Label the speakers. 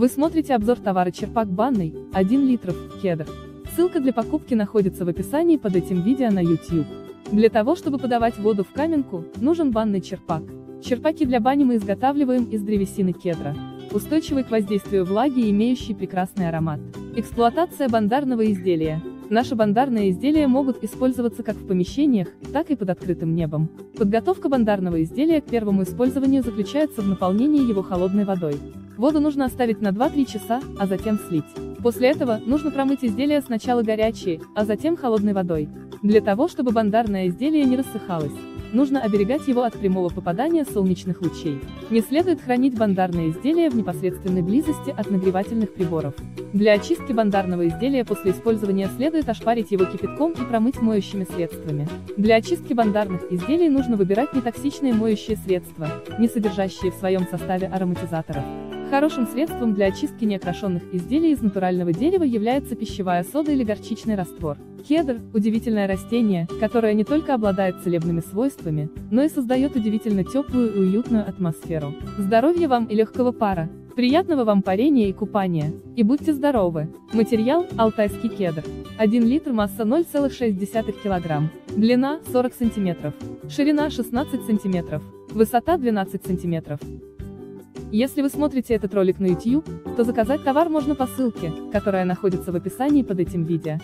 Speaker 1: Вы смотрите обзор товара черпак банный, 1 литров, кедр. Ссылка для покупки находится в описании под этим видео на YouTube. Для того, чтобы подавать воду в каменку, нужен банный черпак. Черпаки для бани мы изготавливаем из древесины кедра. Устойчивый к воздействию влаги и имеющий прекрасный аромат. Эксплуатация бандарного изделия. Наши бандарные изделия могут использоваться как в помещениях, так и под открытым небом. Подготовка бандарного изделия к первому использованию заключается в наполнении его холодной водой. Воду нужно оставить на 2-3 часа, а затем слить. После этого, нужно промыть изделие сначала горячей, а затем холодной водой. Для того, чтобы бандарное изделие не рассыхалось, нужно оберегать его от прямого попадания солнечных лучей. Не следует хранить бандарное изделие в непосредственной близости от нагревательных приборов. Для очистки бандарного изделия после использования следует ошпарить его кипятком и промыть моющими средствами. Для очистки бандарных изделий нужно выбирать нетоксичные моющие средства, не содержащие в своем составе ароматизаторов. Хорошим средством для очистки неокрашенных изделий из натурального дерева является пищевая сода или горчичный раствор. Кедр – удивительное растение, которое не только обладает целебными свойствами, но и создает удивительно теплую и уютную атмосферу. Здоровья вам и легкого пара! Приятного вам парения и купания! И будьте здоровы! Материал – алтайский кедр. 1 литр масса 0,6 кг. Длина – 40 см. Ширина – 16 см. Высота – 12 см. Если вы смотрите этот ролик на YouTube, то заказать товар можно по ссылке, которая находится в описании под этим видео.